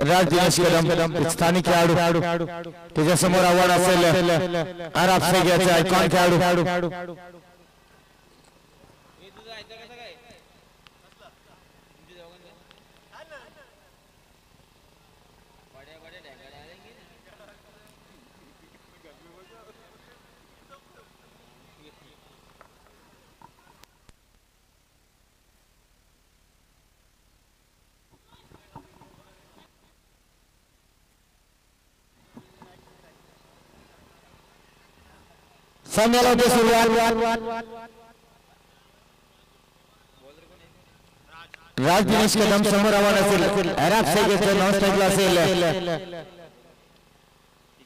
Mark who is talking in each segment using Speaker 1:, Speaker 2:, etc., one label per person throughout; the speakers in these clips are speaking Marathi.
Speaker 1: राज दिनेश कदम स्थानिक खेळाडू. त्याच्यासमोर आव्हान असेल आराब सेग्याचे आयकॉन खेळाडू. सामन्याला होते सुरुवात. राज दिनेश कदम समोर आव्हान असेल. अराब सेगेचं नॉन स्ट्राईकला असेल.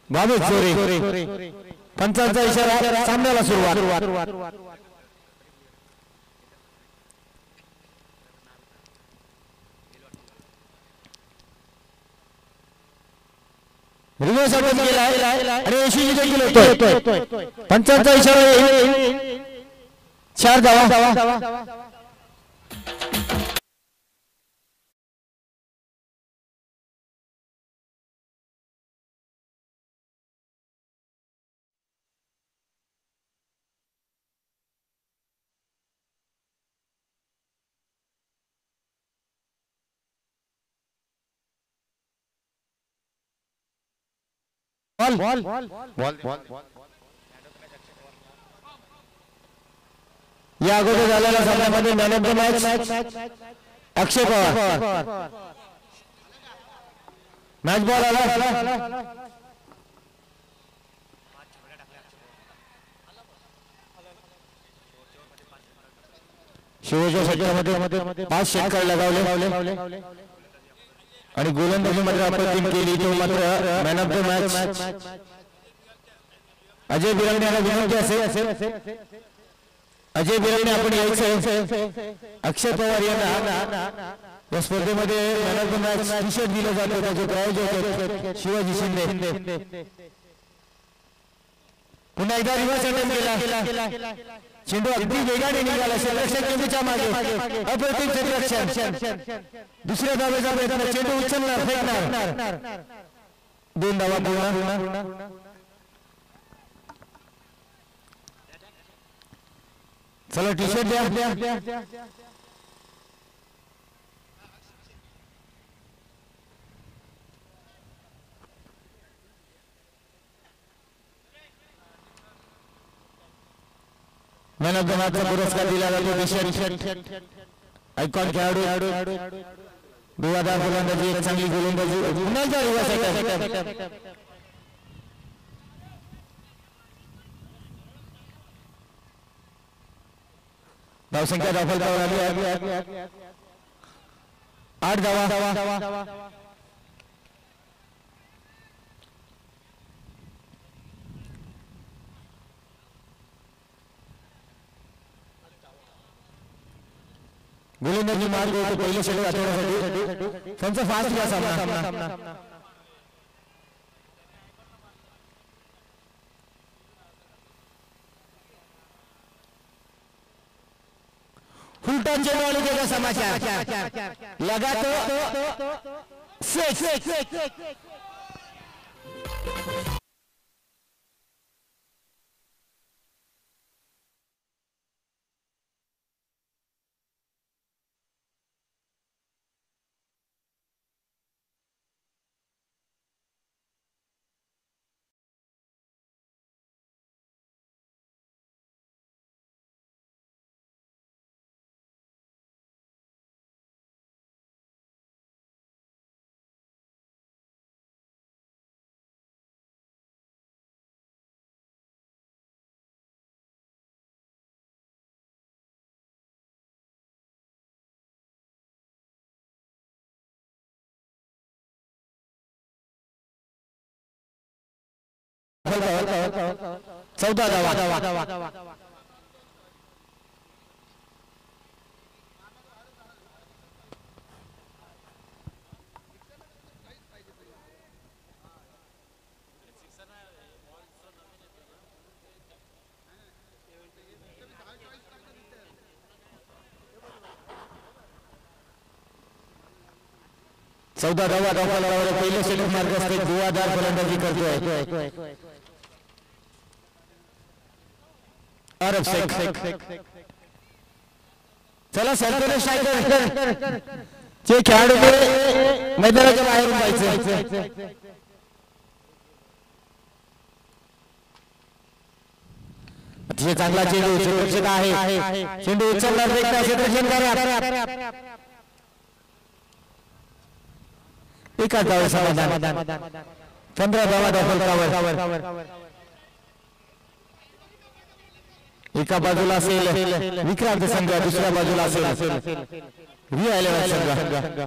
Speaker 1: बाबू चोरी पंचांचा इशारा सामन्याला सुरुवात. रिव्हर्स आपण केला आणि ऐंशी देखील होतोय पंचांचा इशारा येईल. चार धावा. बॉल बॉल बॉल बॉल या अगोदर झालेल्या सामन्यामध्ये man of the match Akshay Pawar match ball आला शिवच्या षटकामध्ये पाच षटकार लगावले आणि गोलंदाजीमध्ये अप्रतिम केली तो मात्र man of the match Ajay Biravane याला विनंती असेल. अजय बिरावणे आपण यायचं. अक्षय पवार यांना या स्पर्धेमध्ये man of the match T shirt दिलं जातं. त्याचे प्रायोजक शिवाजी शिंदे. पुन्हा एकदा रिव्हर्स अटेम्प्ट केला. चेंडू अगदी वेगाने निघाला संरक्षक चेंडूच्या मागे अप्रतिम संरक्षण दुसऱ्या धावेचा प्रयत्न चेंडू उचलणार फेकणार दोन धावा पूर्ण चला टी शर्ट द्या मॅन ऑफ द मॅचचा पुरस्कार दिला जातो टी शर्ट खेळाडू. दुवादार गोलंदाजी एक चांगली गोलंदाजी. पुन्हा एकदा धावसंख्या दाखल आली आहे आठ धावा. गोलंदाजी मार्ग होतो पहिले षटक आठवण्यासाठी त्यांचा फास्ट या सामना उलटा चेंडू आणि त्याचा समाचार लगा तो सिक्स चौदा धावा धावा धावा चौदा धावा धावा पहिल्या सेमी मार्गास्त गोवादार फलंदाजी करतोय. अरब शेख. चला सरकार स्ट्रायकर जे खेळाडू मैदानाच्या बाहेरून जायचं. अतिशय चांगला चेंडू सुरक्षित आहे. चेंडू करा. एका धाव समाधान. पंधरा धावा धावलकावर एका बाजूला असेल विक्रांत संघ दुसऱ्या बाजूला असेल. व्ही आलेला संघ.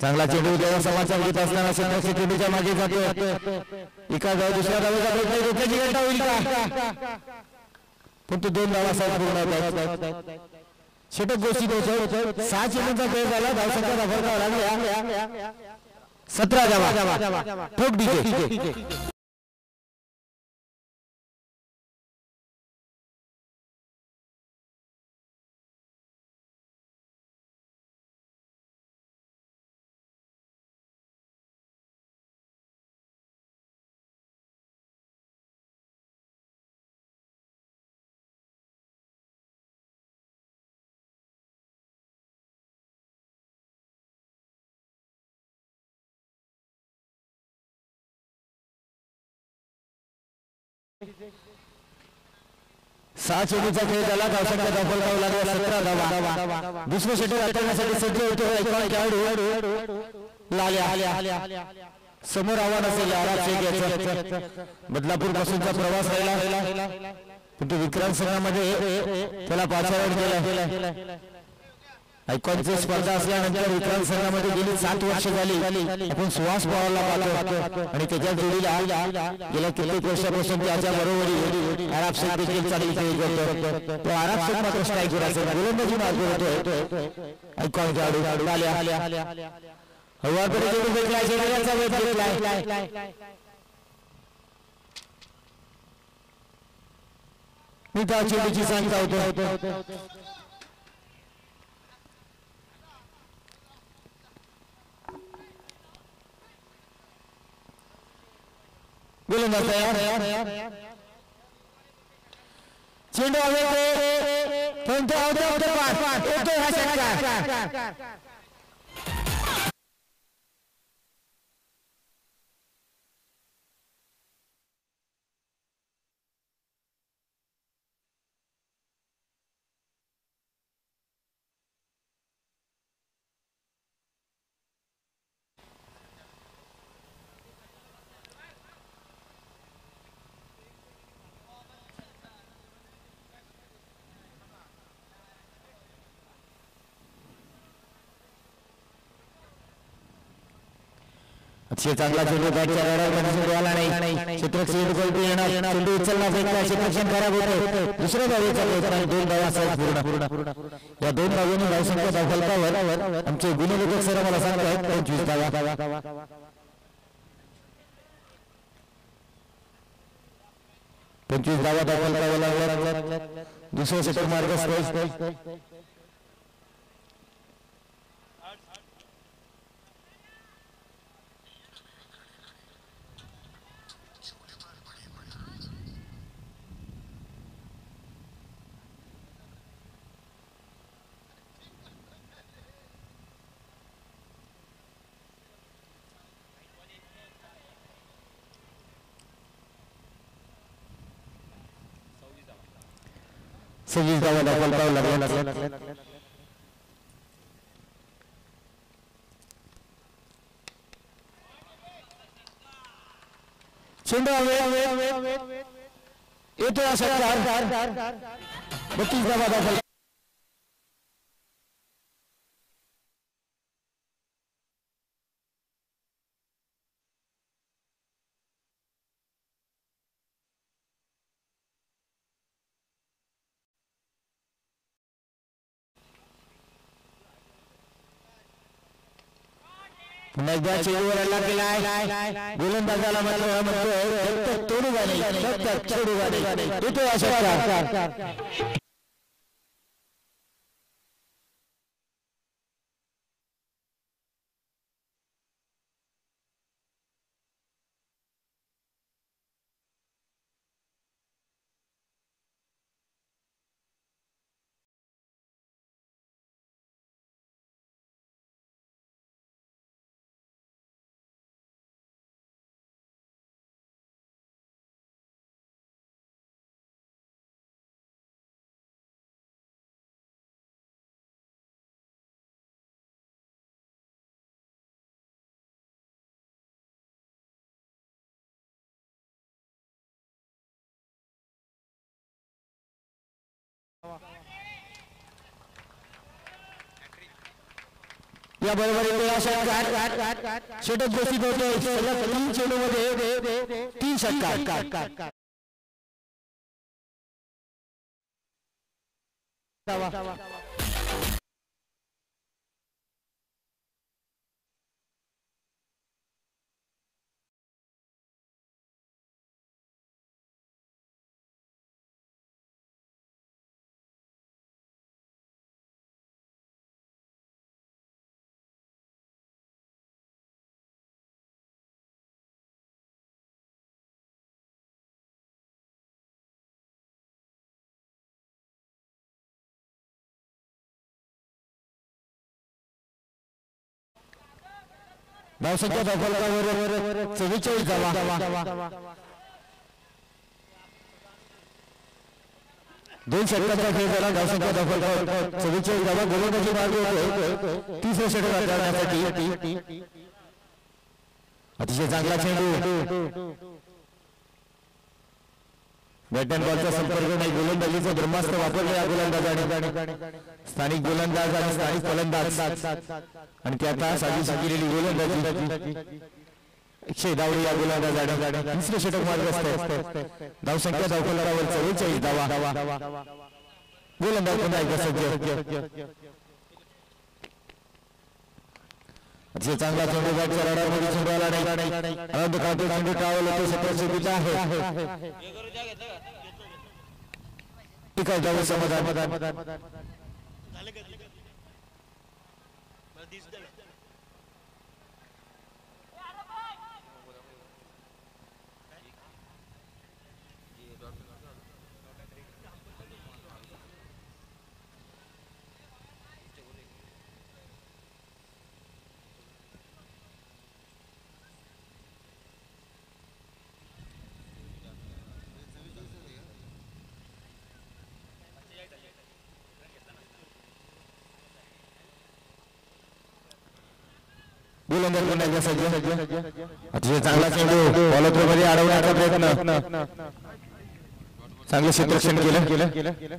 Speaker 1: चांगला चेंडू देवा समाचार घेत असताना संघर्ष चेंडूच्या मागे जातो एका गाव दुसऱ्या गावाचा प्रयत्न रोखण्याची घटना होईल का? पण तो दोन धावा साहेब पूर्ण षटक गोष्टी सहा चेंडूंचा खेळ झाला धावसंख्या दाखवता लागल्या. सतरा धावा ठोक डीके सहा चेंडूचा खेळ झाला दाखल लागला सतरा धावा दुसरं षटक सज्ज होतो एकावन्न खेळाडू? लाल्या. समोर आव्हान असेल आराम बदलापूर पासूनचा प्रवास राहिला. पण तो विक्रांत संघामध्ये त्याला पाचावर केला ऐकॉनची स्पर्धा असल्यानंतर विक्रम संघामध्ये गेली सात वर्ष झाली. आपण सुहास पवारला पाहतो. आणि त्याच्या जोडीला गेल्या कित्येक वर्षापासून त्याच्या बरोबरी आराब शेख देखील चांगली खेळी करतो तो आराब शेख मात्र स्ट्राईकवर असेल. गोलंदाजी मार्ग होतोय. ऐकॉन खेळाडू आल्या. हवाकडे जोडून भेटला शरीराचा वेध घेतलाय. मी त्या चेंडूची सांगता होतो. गोलंदाज तयार चेंडू हवेत पण तो अवघड होतो पाठ येतो हा षटकार चांगला चेंडू बॅटच्या चेंडू आला नाही क्षेत्रक चेंडू येणार चेंडू उचलला फेकला क्षेत्रक्षण खराब होतो. दुसऱ्या धावेचा प्रयत्न आणि दोन धावा पूर्ण. या दोन धावसंख्या आमचे गुणलेखक सर मला सांगतात पंचवीस धावा पंचवीस धावा दाखल लागल्या दुसऱ्या षटक मार्ग सव्वीस धावा दाखल करावं लागल्या येतो असा बत्तीस धावा दाखल चेंडूवर हल्ला केलाय गोलंदाजाला मात्र म्हणतोय फक्त तोडू गाणे फक्त सोडू गाणे येतो अशा या बरोबर अशा षटक घोषित होते तीन चेंडू तीन षटकार धावसंख्या फलकावर चव्वेचाळीस धावा दोन षटकांचा खेळ झाला धावसंख्या दाखल चव्वेचाळीस धावा गोलंदाजी मार्ग होतो. तिसऱ्या षटकात करण्यासाठी अतिशय चांगला चेंडू. बॅट अँड बॉलचा संपर्क नाही. गोलंदाजीचा ब्रह्मास्त्र वापरलं या गोलंदाजाने. स्थानिक गोलंदाज आणि स्थानिक फलंदाज. आणि त्यात साधी केलेली गोलंदाजी. एकशे धावडी या गोलंदाजाने. तिसरे षटक मारले असते. धावसंख्या धावफलकावर चव्वेचाळीस धावा. गोलंदाज पुन्हा एकदा सज्ज. अतिशय चांगला चेंडू रडारमध्ये चेंडू नाही. अनंत काटे चेंडू आहे ठीक आहे. जाऊ समाधान. गोलंदाज करण्याचा सज्ज. अतिशय चांगला चेंडू बॉलरमध्ये अडवण्याचा प्रयत्न. चांगलं केलं. केलं.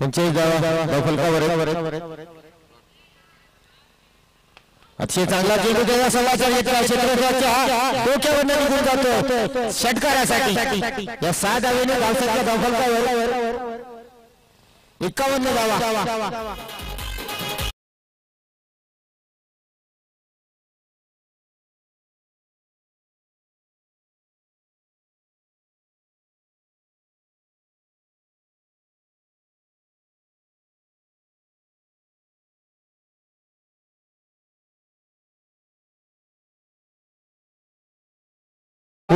Speaker 1: पंचेचाळीस धावा अतिशय चांगला चेंडू त्याचा समाचार घेतला क्षेत्रफळाच्या डोक्यावर निघून जातो. षटकारासाठी. या सहा धावेने धावसंख्या धावफलकावर एकावन्न धावा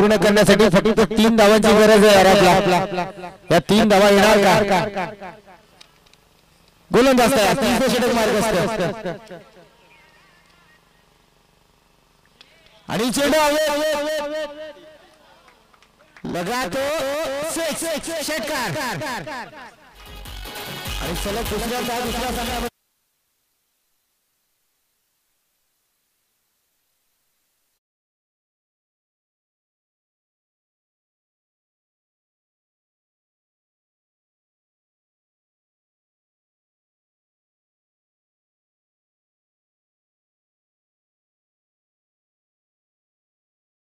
Speaker 1: पूर्ण करण्यासाठी फक्त तीन धावांची गरज आहे आपला या तीन धावा येणार का गोलंदाज मार्ग असत आणि चेंडू लगा तो षटकार आणि सलग दुसऱ्या दुसऱ्या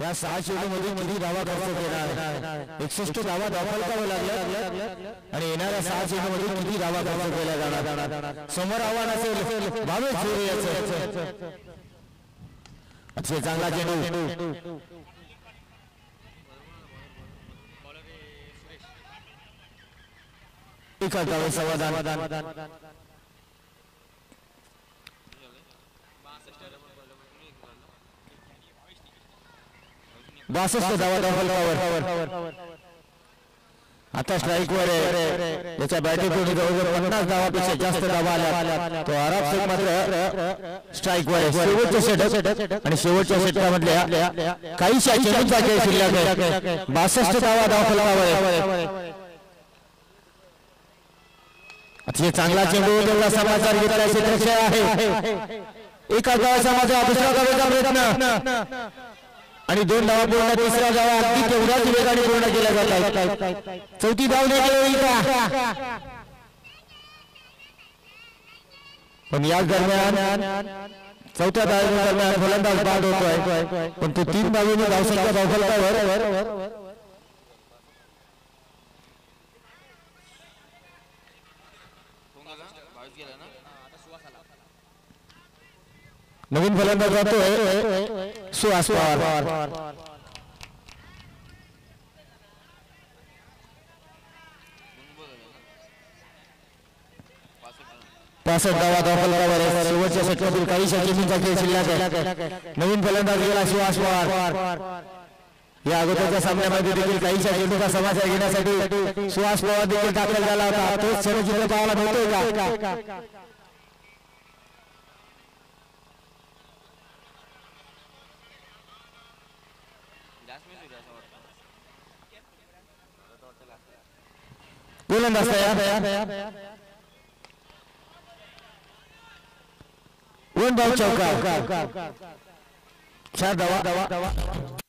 Speaker 1: या सहा चेंडू मध्ये किती धावा खर्च केला? एकसष्ट धावा धावफलकावे लागल्या आणि येणाऱ्या सहा चेंडू मध्ये किती धावा दाखल केल्या जाणार? समोर आव्हान असेल भावेश जोरे याचं. अतिशय चांगला चेंडू. एका धावे समाधान. बासष्ट धावा धावफलकावर आता स्ट्राईक वर आहे. त्याच्या बॅटिंग जवळजवळ पन्नास धावापेक्षा जास्त धावा आल्या. तो आराम सिंग मात्र स्ट्राईक वर आहे. शेवटच्या षटक आणि शेवटच्या षटकामधल्या काही खेळ शिल्लक बासष्ट धावा अतिशय चांगला चेंडू तेवढा समाचार घेतला क्षेत्रक्षय आहे. एका गावाचा माझा दुसऱ्या गावाचा प्रयत्न आणि दोन धावा पूर्ण तिसऱ्या धावा अगदी तेवढ्याच वेगाने पूर्ण केल्या जातात चौथी धाव नाही का पण या दरम्यान चौथ्या धावे दरम्यान फलंदाज बाद होतोय. पण तो तीन बाजूने धावसंख्या धावफलकावर नवीन फलंदाज जातोय सुहास पवार पासष्ट धावा धावफलकावर आहे शेवटच्या षटकातील काही षटकीचा खेळ शिल्लक आहे. नवीन फलंदाज गेला सुहास पवार या अगोदरच्या सामन्यामध्ये देखील काही चेंडूचा समाचार घेण्यासाठी. सुहास पवार देखील दाखल झाला होता. तोच क्षणचित्र पाहायला मिळतोय का? गोलंदाज तयार वन धाव चौका चार धावा धावा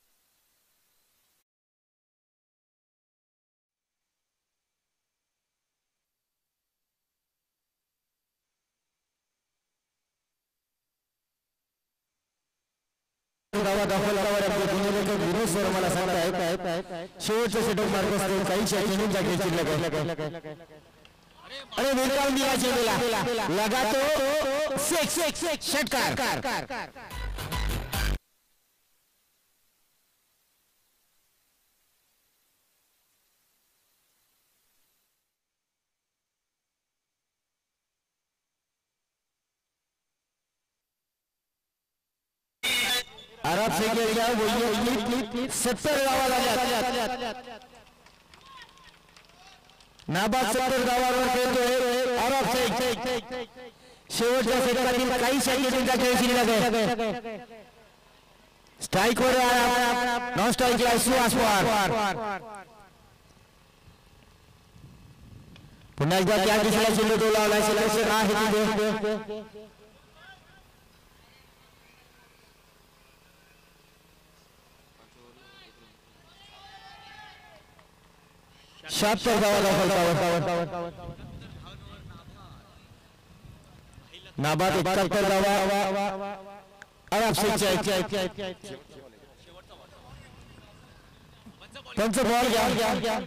Speaker 1: धावा दाखवल्यावर आपले गुणवत्ता विरोध सर मला सांगतायत. शेवटचं सेटअप मार्ग असतो काही चेंडूंचा खेळ शिल्लक अरे वेलकाम दिला चेंडूला लगा तो सेक सेक षटकार अरब सेकेच्या वैयक्तिक सत्तर गावा झाल्या नाबाद सत्तर गावावर खेळतोय अरब शेख शेवटच्या षटकातील काही सेकंदांचा खेळ शिल्लक आहे strike were non स्ट्राईकला Suhas Pawar. पुन्हा एकदा त्या दिशेला चेंडू तो लावला सिलेक्शन आहे शहात्तर धावा नाबाद एकाहत्तर धावा अरब पंच बॉल घ्या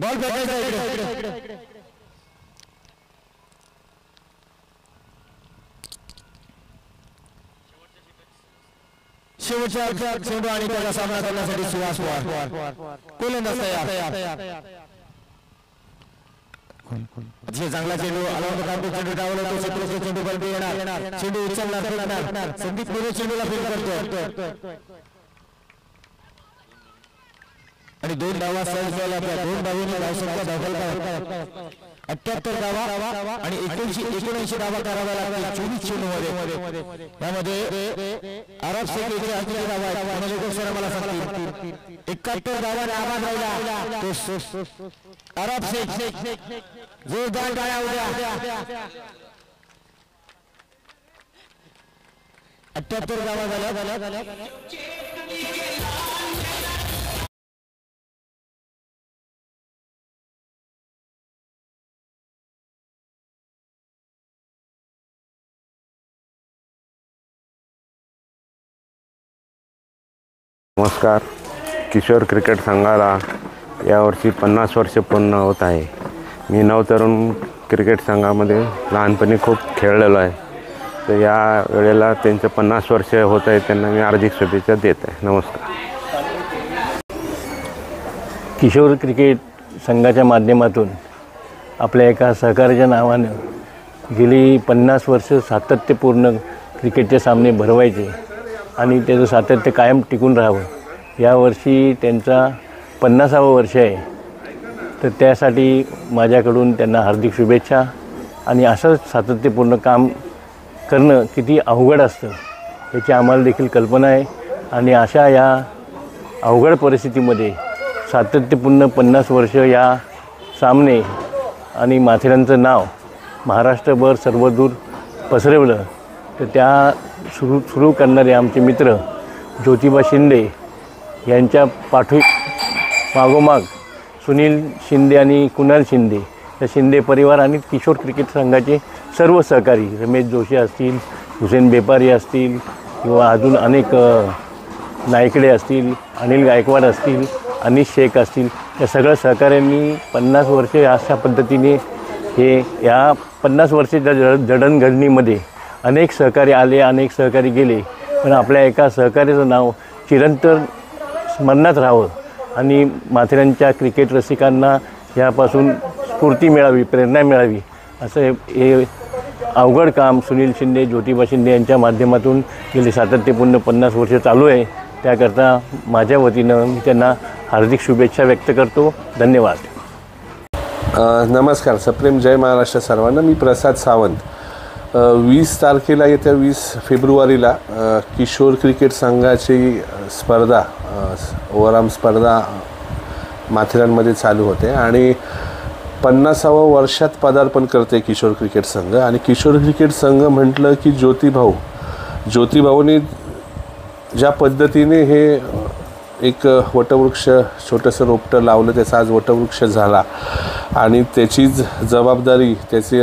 Speaker 1: बॉल फेकायचा इकडे शेवटच्या चेंडू आणि त्याचा सामना करण्यासाठी सुहास पवार. गोलंदाज तयार. चांगला चेंडू अलवांत कांबे चेंडू डावला तो शत्रूचा चेंडू बलबी येणार चेंडू उचलला फिरणार संदीप मोरे चेंडूला फील करतो आणि दोन डावा सहज झाला दोन डावांनी धावसंख्या दाखल अठ्याहत्तर धावा आणि एकोणीशे एकोणऐंशी धावा कराव्या लागतात चोवीस चेंडूमध्ये यामध्ये अरब शेख अंतिम धावा आहेत. कोणाला मला सांगतील? एकाहत्तर धावाने आबाद राहिला. अरब शेख जोरदार गाड्या उद्या अठ्याहत्तर धावा झाल्या
Speaker 2: नमस्कार. किशोर क्रिकेट संघाला यावर्षी पन्नास वर्ष पूर्ण होत आहे. मी नवतरुण क्रिकेट संघामध्ये लहानपणी खूप खेळलेलो आहे. तर या वेळेला त्यांचं पन्नास वर्ष होत आहे त्यांना मी हार्दिक शुभेच्छा देत आहे. नमस्कार.
Speaker 3: किशोर क्रिकेट संघाच्या माध्यमातून आपल्या एका सहकार्याच्या नावानं गेली पन्नास वर्ष सातत्यपूर्ण क्रिकेटचे सामने भरवायचे. आणि त्याचं सातत्य कायम टिकून राहावं. यावर्षी त्यांचा पन्नासावं वर्ष आहे. तर त्यासाठी माझ्याकडून त्यांना हार्दिक शुभेच्छा आणि असंच सातत्यपूर्ण काम करणं किती अवघड असतं याची आम्हाला देखील कल्पना आहे. आणि अशा या अवघड परिस्थितीमध्ये सातत्यपूर्ण पन्नास वर्ष या सामने आणि माथेरानचं नाव महाराष्ट्रभर सर्वदूर पसरवलं तर त्या सुरू सुरू करणारे आमचे मित्र ज्योतिबा शिंदे यांच्या पाठू मागोमाग सुनील शिंदे आणि कुणाल शिंदे या शिंदे परिवार आणि किशोर क्रिकेट संघाचे सर्व सहकारी रमेश जोशी असतील हुसेन बेपारी असतील किंवा अजून अनेक नायकडे असतील अनिल गायकवाड असतील अनिश शेख असतील या सगळ्या सहकाऱ्यांनी पन्नास वर्षे अशा पद्धतीने हे या पन्नास वर्षाच्या जड जडणघडणीमध्ये अनेक सहकारी आले अनेक सहकारी गेले पण आपल्या एका सहकार्याचं नाव चिरंतर स्मरणात राहावं आणि माथेरानच्या क्रिकेट रसिकांना यापासून स्फूर्ती मिळावी प्रेरणा मिळावी असं हे अवघड काम सुनील शिंदे ज्योतिबा शिंदे यांच्या माध्यमातून गेली. सातत्यपूर्ण पन्नास वर्ष चालू आहे. त्याकरता माझ्या वतीनं मी त्यांना हार्दिक शुभेच्छा व्यक्त करतो. धन्यवाद.
Speaker 4: नमस्कार. सप्रेम जय महाराष्ट्र सर्वांना. मी प्रसाद सावंत. वीस तारखेला येत्या वीस फेब्रुवारीला किशोर क्रिकेट संघाची स्पर्धा ओव्हरआर्म स्पर्धा माथेरानमध्ये चालू होते आणि पन्नासावं वर्षात पदार्पण करते किशोर क्रिकेट संघ. आणि किशोर क्रिकेट संघ म्हटलं की ज्योतिभाऊ ज्योतिभाऊनी ज्या पद्धतीने हे एक वटवृक्ष छोटंसं रोपटं लावलं त्याचा आज वटवृक्ष झाला. आणि त्याचीच जबाबदारी त्याचे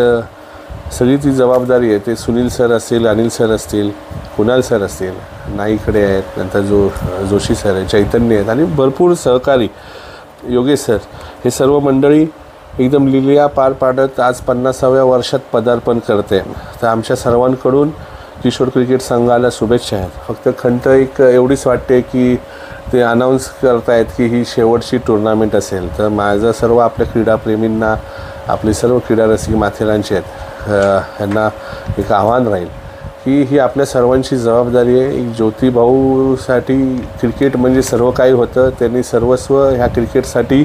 Speaker 4: सगळी ती जबाबदारी आहे. ते सुनील सर असतील अनिल सर असतील कुणाल सर असतील नाईकडे आहेत नंतर जो जोशी सर आहे चैतन्य आहेत आणि भरपूर सहकारी. योगेश सर हे सर्व मंडळी एकदम लिलिया पार पाडत आज पन्नासाव्या वर्षात पदार्पण करते. तर आमच्या सर्वांकडून किशोर क्रिकेट संघाला शुभेच्छा आहेत. फक्त खंत एक एवढीच वाटते की ते अनाऊन्स करतायत की ही शेवटची टुर्नामेंट असेल. तर माझं सर्व आपल्या क्रीडाप्रेमींना आपले सर्व क्रीडा रसिक माथेरानचे आहेत. ह्यांना यांना एक आव्हान राहील की ही आपल्या सर्वांची जबाबदारी आहे. एक ज्योतिभाऊसाठी क्रिकेट म्हणजे सर्व काही होतं. त्यांनी सर्वस्व ह्या क्रिकेटसाठी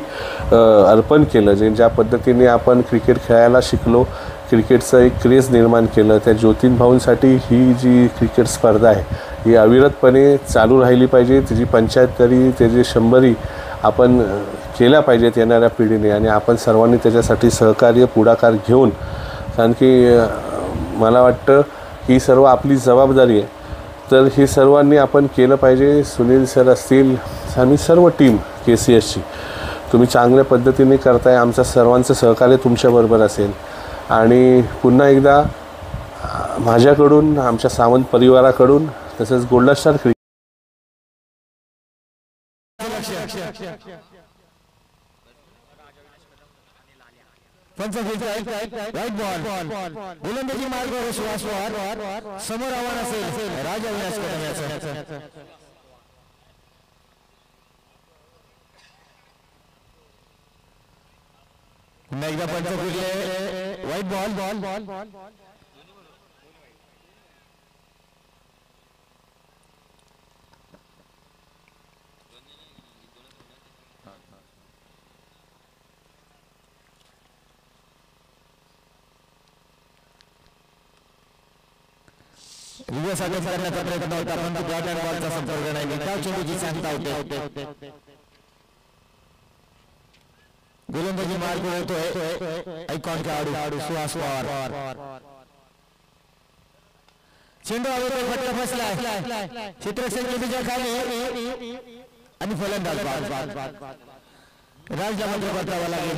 Speaker 4: अर्पण केलं. जे ज्या पद्धतीने आपण क्रिकेट खेळायला शिकलो क्रिकेटचं एक क्रेज निर्माण केलं त्या ज्योतीन भाऊंसाठी ही जी क्रिकेट स्पर्धा आहे ही अविरतपणे चालू राहिली पाहिजे. तिची तरी त्याचे शंभरी आपण केल्या पाहिजेत येणाऱ्या पिढीने आणि आपण सर्वांनी त्याच्यासाठी सहकार्य पुढाकार घेऊन कारण की मला वाटतं ही सर्व आपली जबाबदारी आहे. तर हे सर्वांनी आपण केलं पाहिजे. सुनील सर असतील आणि सर्व टीम के सी एसची तुम्ही चांगल्या पद्धतीने करताय. आमचं सर्वांचं सहकार्य तुमच्याबरोबर असेल. आणि पुन्हा एकदा माझ्याकडून आमच्या सावंत परिवाराकडून तसंच golden star cricket
Speaker 1: right ball गोलंदाजी मार्गावर सुहास पवार समोर आव्हान असेल राजा विनाश कदम याचं पुन्हा एकदा पंचफील्ड ball ball ball ball reverse attack करण्याचा प्रयत्न होता परंतु बॅट अँड बॉलचा संपर्क नाही विकास चेंडूची सांगता होते? गोलंदाजी मार्ग होतोय ऐकॉन खेळाडू सुहास पवार. चेंडू हवेत फटका फसलाय. क्षेत्रक्षण चेंडूच्या खाली. आणि फलंदाज राजला मात्र पत्रावा लागेल.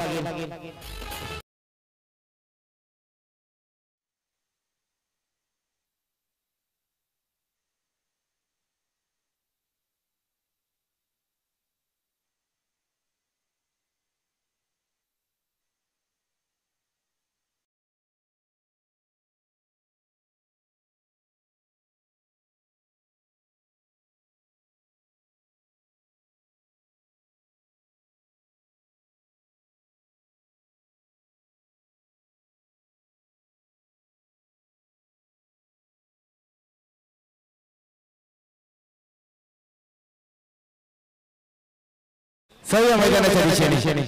Speaker 1: सव्या मैदानाच्या दिशेने.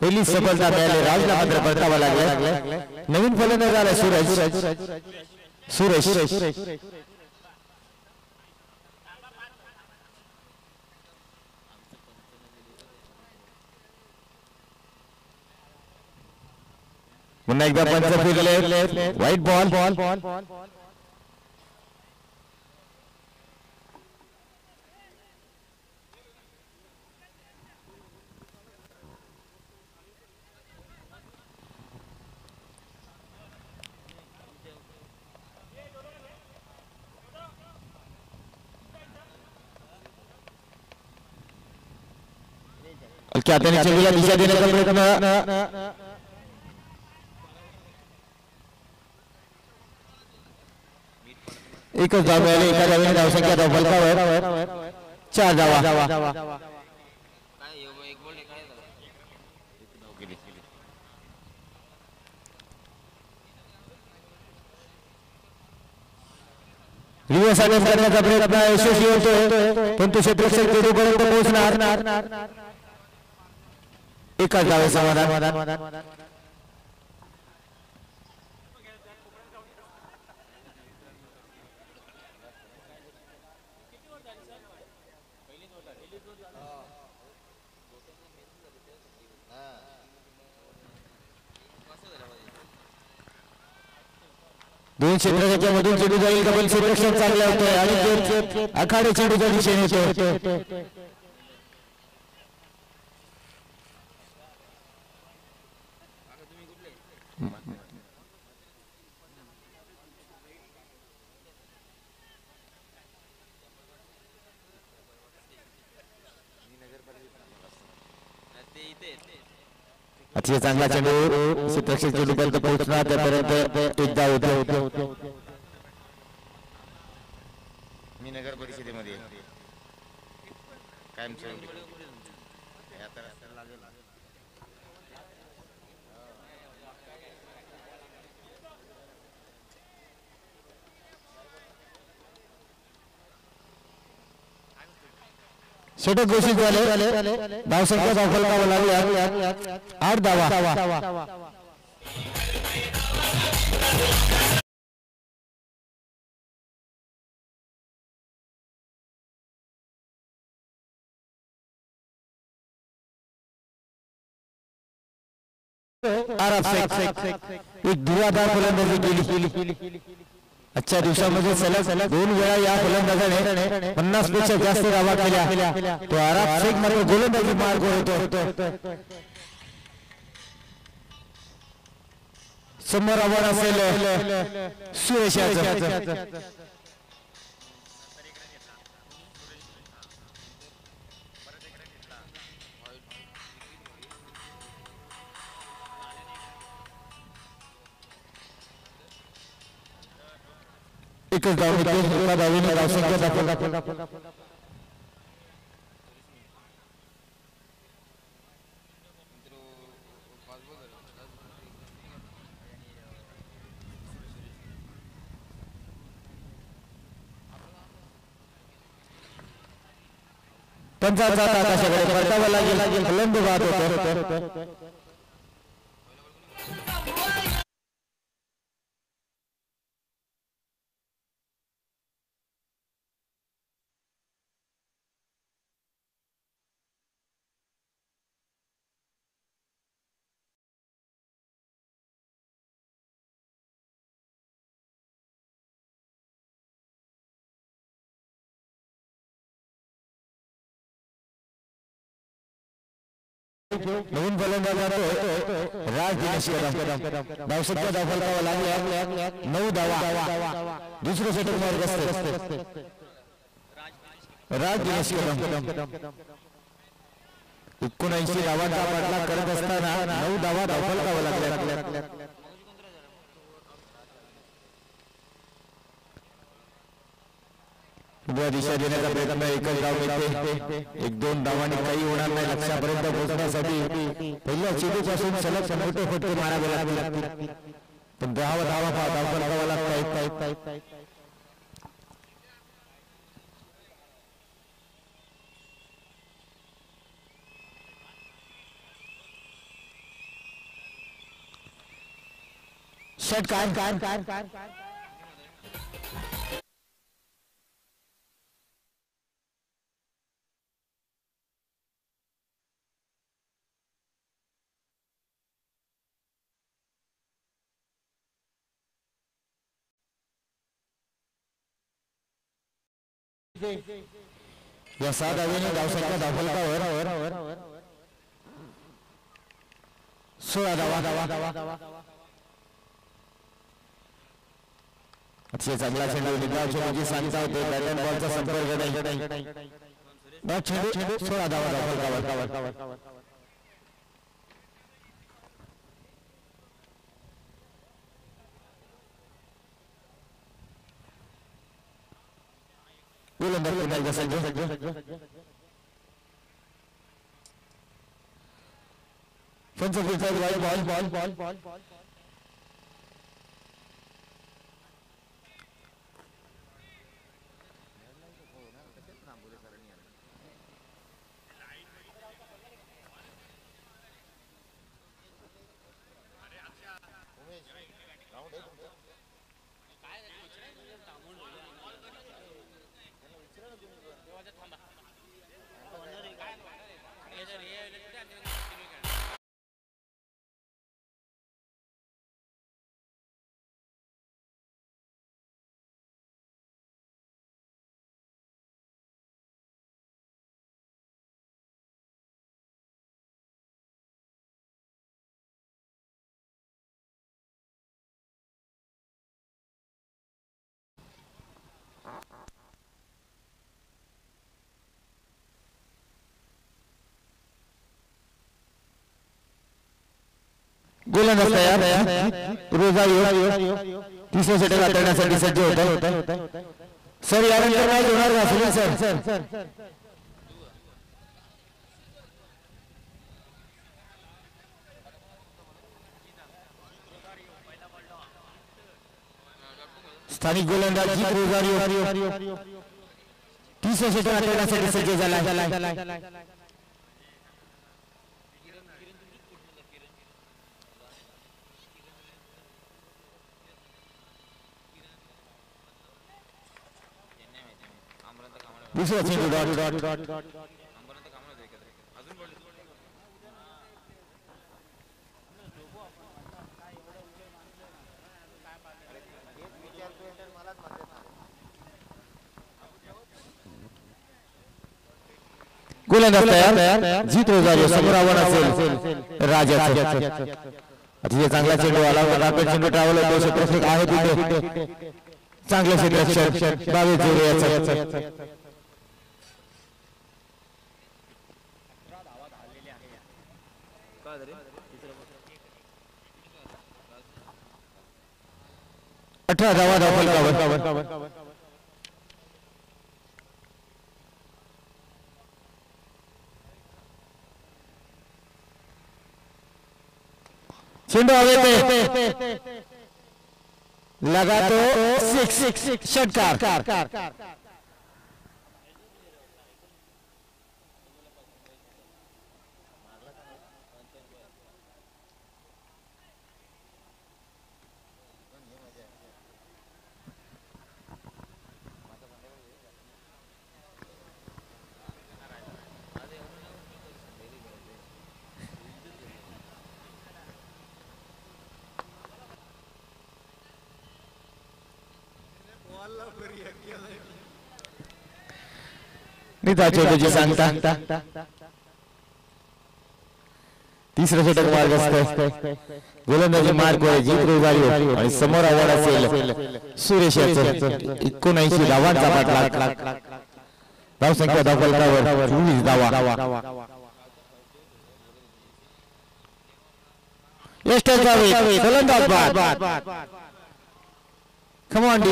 Speaker 1: पहिली सफलता मिळाली राजला मात्र परतावा लागला. नवीन फलंदाज आला सुरेश सुरेश पुन्हा एकदा पंच फिरले. वाईट बॉल बॉल हलक्या हाताने चेंडूला दिशा देण्याचा प्रयत्न एकच धाव मिळाली एका धावेने धावसंख्या धाव फलकावर चार धावा अटॅक करण्याचा प्रयत्न यशस्वी होतोय पण तो क्षेत्रक्षक पोहोचणार एकाच धावे समाधान. दोन क्षेत्ररक्षकाच्या मधून चेंडू जाईल का? पण क्षेत्ररक्षक चांगले आणि आखाडे चेंडूच्या दिशेने येतो अतिशय चांगला चेंडू क्षेत्ररक्षक चेंडूपर्यंत पोहोचणार त्यापर्यंत एकदा होतो
Speaker 5: मी नगर परिषदेमध्ये आहे. कायमस्वरूपी हे आता रस्त्याला लागेल ना.
Speaker 1: षटक घोषित झाले धावसंख्या दाखल करावं लागली आठ धावा आराफ शेख। एक धुवाधार फलंदाजी केली आजच्या दिवसामध्ये सलग सलग दोन वेळा या गोलंदाजाने पन्नासपेक्षा जास्त धावा केल्या. तो आराफ शेख मात्र गोलंदाजी मार्ग होतो. समोर आव्हान असेल सुरेश एकच धाव मिळते एका धावेने धावसंख्या दाखल पंचाचा आकाशाकडे परतावा लागेल फलंद वाद होतो. नवीन फलंदाज राज दिनेश कदम. धावसंख्या दाखल लागल्या नऊ धावा. दुसरं सेटर मार्ग असते. राज दिनेश कदम. एकोणऐंशी धावा धावा करत असताना नऊ धावा धावल करावं लागल्या. उभ्या दिशा देण्याचा प्रयत्न एकच एक दोन धावांनी काही होणार नाही लक्षापर्यंत पोहोचण्यासाठी पहिल्या चेडूपासून सलग मोठे फटके मारावे लागतील पण धावा धावा धावा धावा लागतात षटकार कार कार कार या सहा धावेने धावसंख्या धावफलकावर सोळा धावा धावा धावा धावा. अतिशय चांगला चेंडू निकालचे म्हणजे सांगता होते बॅटन बॉलचा संपर्क नाही. सोळा धावा धावा धावा धावा धावा. Belum berpindah saja saja. Fence of the ball, ball, ball, ball, ball, ball. गोलंदाज तयार रोजा योग तिसऱ्या षटक हाताळण्यासाठी सज्ज होत सर यानंतर काय होणार का सुनील सर? स्थानिक गोलंदाज जीत रोजारियो तिसऱ्या षटक हाताळण्यासाठी सज्ज झाला डॉट डॉट डॉट डॉट गोलंदाज तयार जीत रोजारियो समोर आव्हान असेल राजाचं. अतिशय चांगला चेंडू आला रापेट चेंडू ट्रॅव्हल होतो क्षेत्रफळ आहे तिथे. चांगलं क्षेत्ररक्षण बावीस अठरा धावा धावफलकावर चेंडू हवेत लगा तो सिक्स षटकार चौधरी सांगता. तिसरा षटक मार्ग असतो गोलंदाजी मार्ग रोगारी आणि समोर आव्हान असेल सुरेश एकोणऐंशी धावांचा पाठलाग धावसंख्या धावफलकावर चोवीस धावा. गोलंदाज बाद. on,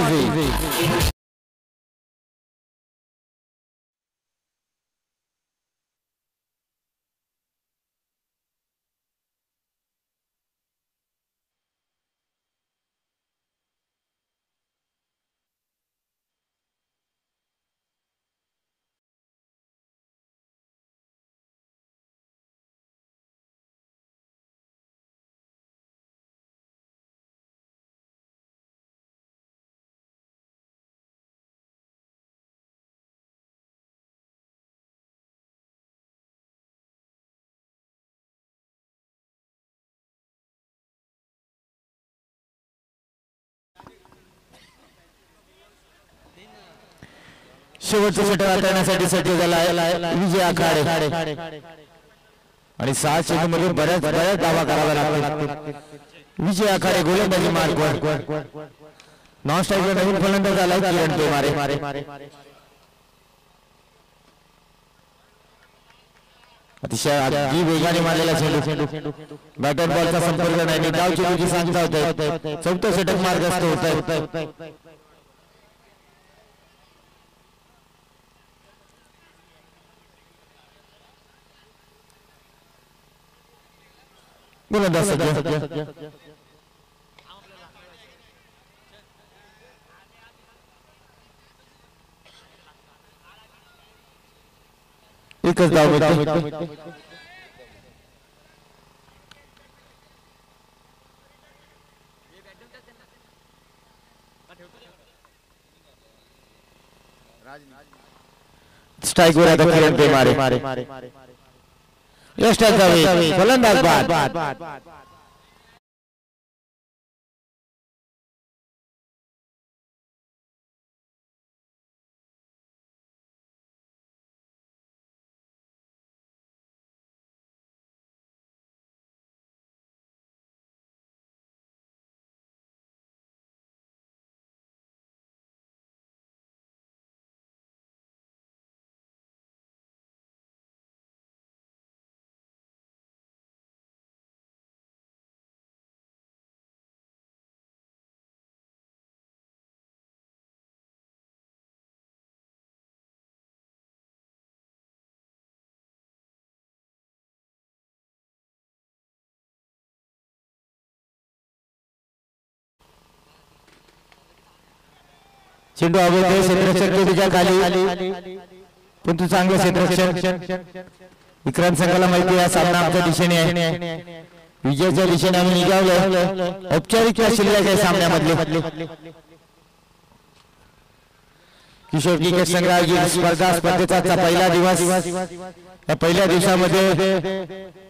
Speaker 1: शेवटचा षटकार करण्यासाठी सज्ज झाला विजय आखाडे. आणि सहा चेंडू मध्ये बऱ्याच बऱ्याच धावा कराव्या लागतात विजय आखाडे गोलंदाजी मार्ग नॉन स्ट्राईकवर नवीन फलंदाज आला किरण पेमारे अतिशय अगदी वेगाने मारलेला चेंडू बॅटर बॉलचा संपर्क नाही. डाव चेंडूची सांगता होत चौथा षटक मार्गस्थ होत आहे गोलंदाज सध्या एकच धाव मिळते स्ट्राईक वर आता किरण पे मारे यष्टात जावे फलंदाज बाद चेंडू अगोदर क्षेत्ररक्षक तुझ्या खाली. पण तू चांगलं क्षेत्ररक्षण. विक्रांत संघाला माहिती आहे सामना आमच्या दिशेने आहे. विजयाच्या दिशेने आम्ही निघावलो औपचारिक शिल्लक सामन्यामधले. किशोर क्रिकेट संघाची स्पर्धा स्पर्धेचा पहिला दिवस. या पहिल्या दिवसामध्ये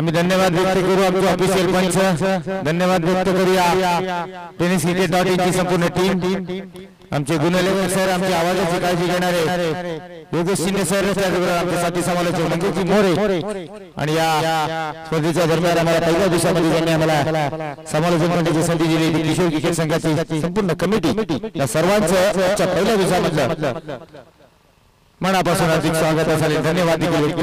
Speaker 1: आम्ही धन्यवाद व्यक्त करू. आमचे ऑफिशियल पंच धन्यवाद व्यक्त करूया. टेनिस क्रिकेट डॉट इनची संपूर्ण टीम आमचे गुणलेखक सर आमची आवाजाची काळजी घेणारे. योगेश शिंदे सर त्याचबरोबर आमचे साथी समालोचक मंगेशजी मोरे. आणि या स्पर्धेच्या दरम्यान आम्हाला पहिल्या दिवसामध्ये ज्यांनी आम्हाला समालोचन करण्याची संधी दिली किशोर क्रिकेट संघाची संपूर्ण कमिटी या सर्वांचं पहिल्या दिवसामधलं. मनापासून हार्दिक स्वागत असेल. धन्यवाद व्यक्त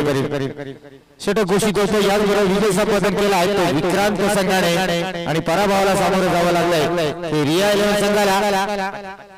Speaker 1: षटक घोषित होतो याचबरोबर विजय संपादन केला आहे. तो विक्रांत संघाने आणि पराभवाला सामोरं जावं लागलंय. रिया इलेव्हन संघाला.